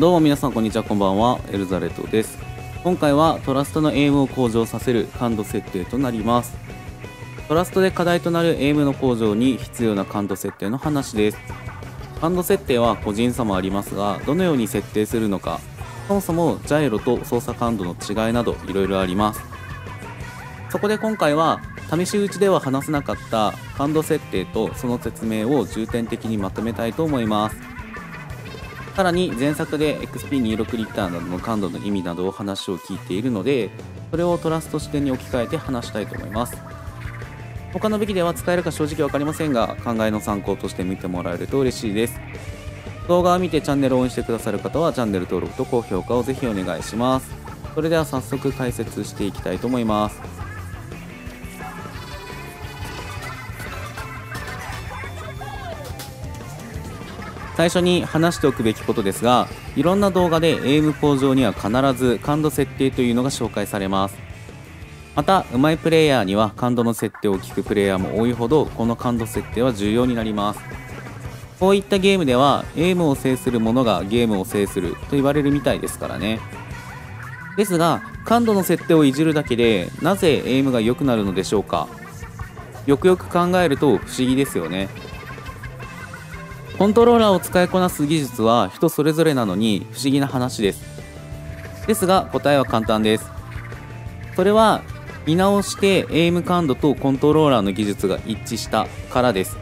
どうも皆さんこんにちはこんばんは。エルザレットです。今回はトラストのエイムを向上させる感度設定となります。トラストで課題となるエイムの向上に必要な感度設定の話です。感度設定は個人差もありますがどのように設定するのかそもそもジャイロと操作感度の違いなどいろいろあります。そこで今回は試し打ちでは話せなかった感度設定とその説明を重点的にまとめたいと思います。さらに前作で XP26 リッターなどの感度の意味などを話を聞いているのでそれをトラスト視点に置き換えて話したいと思います。他の武器では使えるか正直分かりませんが考えの参考として見てもらえると嬉しいです。動画を見てチャンネルを応援してくださる方はチャンネル登録と高評価をぜひお願いします。それでは早速解説していきたいと思います。最初に話しておくべきことですがいろんな動画でエイム向上には必ず感度設定というのが紹介されます。また上手いプレイヤーには感度の設定を聞くプレイヤーも多いほどこの感度設定は重要になります。こういったゲームではエイムを制する者がゲームを制すると言われるみたいですからね。ですが感度の設定をいじるだけでなぜエイムが良くなるのでしょうか。よくよく考えると不思議ですよね。コントローラーを使いこなす技術は人それぞれなのに不思議な話です。ですが答えは簡単です。それは見直してエイム感度とコントローラーの技術が一致したからです。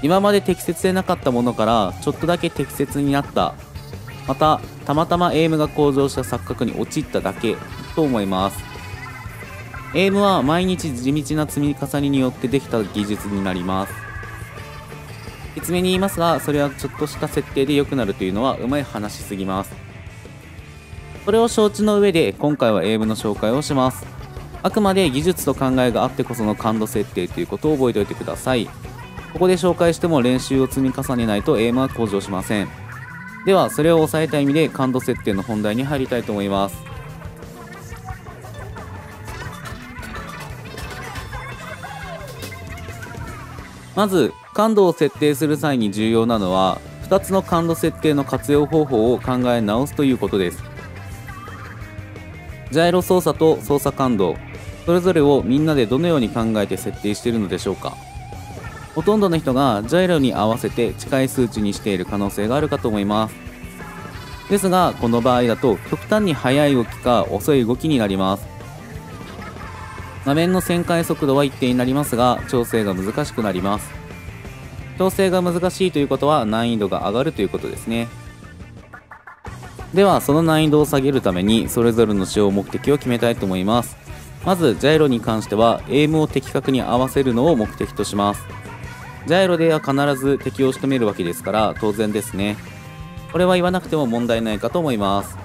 今まで適切でなかったものからちょっとだけ適切になった。またたまたまエイムが向上した錯覚に陥っただけと思います。エイムは毎日地道な積み重ねによってできた技術になります。説明に言いますがそれはちょっとした設定で良くなるというのはうまい話しすぎます。それを承知の上で今回は英文の紹介をします。あくまで技術と考えがあってこその感度設定ということを覚えておいてください。ここで紹介しても練習を積み重ねないとエイムは向上しません。ではそれを抑えた意味で感度設定の本題に入りたいと思います。まず感度を設定する際に重要なのは2つの感度設定の活用方法を考え直すということです。ジャイロ操作と操作感度それぞれをみんなでどのように考えて設定しているのでしょうか？ほとんどの人がジャイロに合わせて近い数値にしている可能性があるかと思います。ですがこの場合だと極端に速い動きか遅い動きになります。画面の旋回速度は一定になりますが調整が難しくなります。調整が難しいということは難易度が上がるということですね。ではその難易度を下げるためにそれぞれの使用目的を決めたいと思います。まずジャイロに関してはエイムを的確に合わせるのを目的とします。ジャイロでは必ず敵を仕留めるわけですから当然ですね。これは言わなくても問題ないかと思います。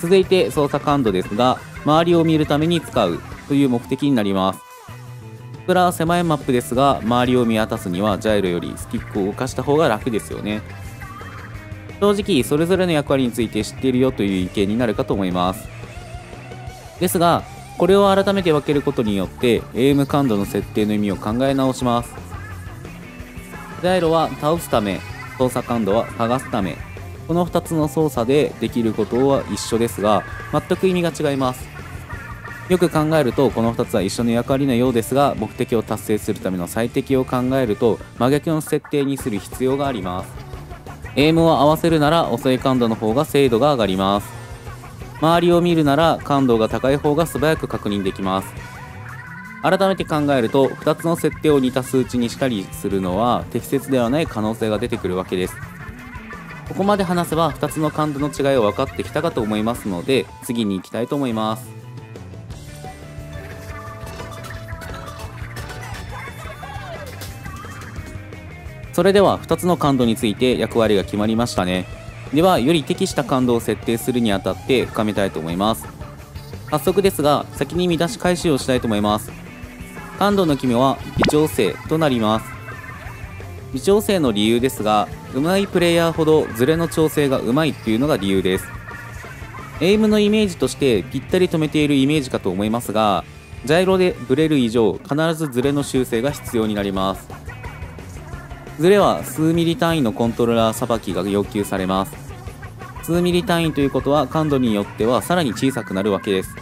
続いて操作感度ですが周りを見るために使うという目的になります。プラ狭いマップですが周りを見渡すにはジャイロよりスティックを動かした方が楽ですよね。正直それぞれの役割について知っているよという意見になるかと思います。ですがこれを改めて分けることによってエイム感度の設定の意味を考え直します。ジャイロは倒すため操作感度は剥がすためこの2つの操作でできることは一緒ですが全く意味が違います。よく考えるとこの2つは一緒の役割のようですが目的を達成するための最適を考えると真逆の設定にする必要があります。エイムを合わせるなら遅い感度の方が精度が上がります。周りを見るなら感度が高い方が素早く確認できます。改めて考えると2つの設定を似た数値にしたりするのは適切ではない可能性が出てくるわけです。ここまで話せば2つの感度の違いを分かってきたかと思いますので次に行きたいと思います。それでは2つの感度について役割が決まりましたね。ではより適した感度を設定するにあたって深めたいと思います。早速ですが先に見出し回収をしたいと思います。感度の決めは微調整となります。微調整の理由ですが上手いプレイヤーほどズレの調整がうまいっていうのが理由です。エイムのイメージとしてぴったり止めているイメージかと思いますがジャイロでブレる以上必ずズレの修正が必要になります。ズレは数ミリ単位のコントローラーさばきが要求されます。数ミリ単位ということは感度によってはさらに小さくなるわけです。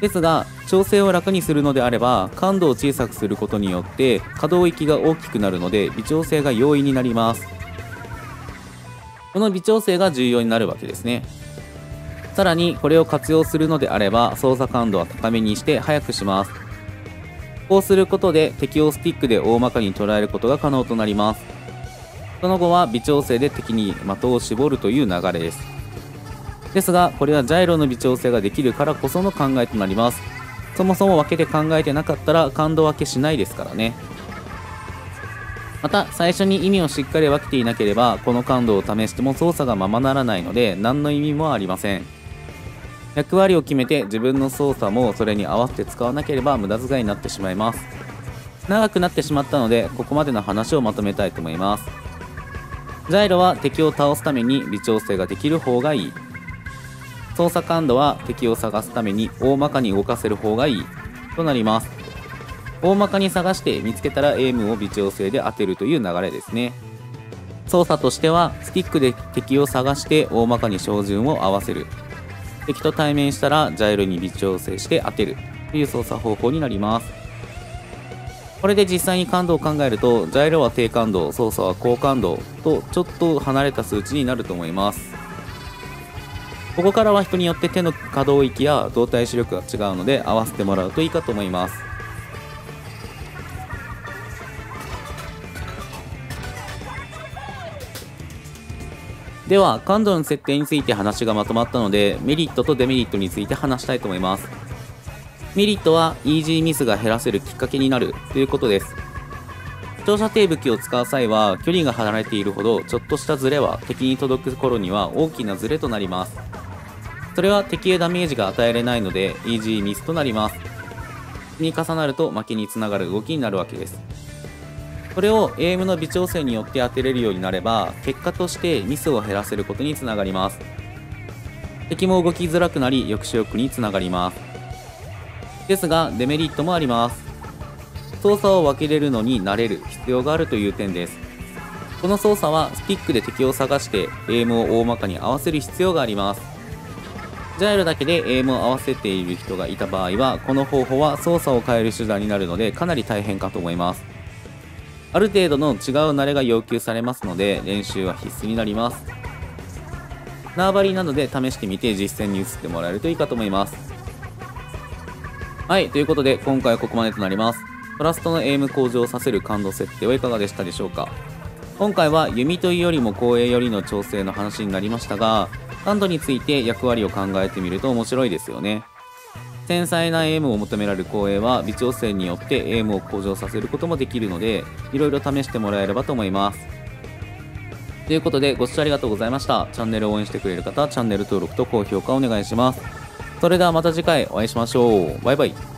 ですが調整を楽にするのであれば感度を小さくすることによって可動域が大きくなるので微調整が容易になります。この微調整が重要になるわけですね。さらにこれを活用するのであれば操作感度は高めにして速くします。こうすることで敵をスティックで大まかに捉えることが可能となります。その後は微調整で敵に的を絞るという流れです。ですがこれはジャイロの微調整ができるからこその考えとなります。そもそも分けて考えてなかったら感度分けしないですからね。また最初に意味をしっかり分けていなければこの感度を試しても操作がままならないので何の意味もありません。役割を決めて自分の操作もそれに合わせて使わなければ無駄遣いになってしまいます。長くなってしまったのでここまでの話をまとめたいと思います。ジャイロは敵を倒すために微調整ができる方がいい。操作感度は敵を探すために大まかに動かせる方がいい。となります。大まかに探して見つけたらエイムを微調整で当てるという流れですね。操作としてはスティックで敵を探して大まかに照準を合わせる。敵と対面したらジャイロに微調整して当てるという操作方法になります。これで実際に感度を考えるとジャイロは低感度操作は高感度とちょっと離れた数値になると思います。ここからは人によって手の可動域や動体視力が違うので合わせてもらうといいかと思います。では感度の設定について話がまとまったのでメリットとデメリットについて話したいと思います。メリットはイージーミスが減らせるきっかけになるということです。長射程武器を使う際は距離が離れているほどちょっとしたズレは敵に届く頃には大きなズレとなります。それは敵へダメージが与えれないのでイージーミスとなります。に重なると負けにつながる動きになるわけです。これをエイムの微調整によって当てれるようになれば結果としてミスを減らせることにつながります。敵も動きづらくなり抑止力につながります。ですがデメリットもあります。操作を分けれるのに慣れる必要があるという点です。この操作はスティックで敵を探してエイムを大まかに合わせる必要があります。ジャイロだけでエイムを合わせている人がいた場合はこの方法は操作を変える手段になるのでかなり大変かと思います。ある程度の違う慣れが要求されますので練習は必須になります。ナワバリなどで試してみて実践に移ってもらえるといいかと思います。はいということで今回はここまでとなります。トラストのエイム向上させる感度設定はいかがでしたでしょうか。今回は弓というよりも後衛よりの調整の話になりましたが感度について役割を考えてみると面白いですよね。繊細なエイムを求められる後衛は微調整によってエイムを向上させることもできるのでいろいろ試してもらえればと思います。ということでご視聴ありがとうございました。チャンネルを応援してくれる方はチャンネル登録と高評価お願いします。それではまた次回お会いしましょう。バイバイ。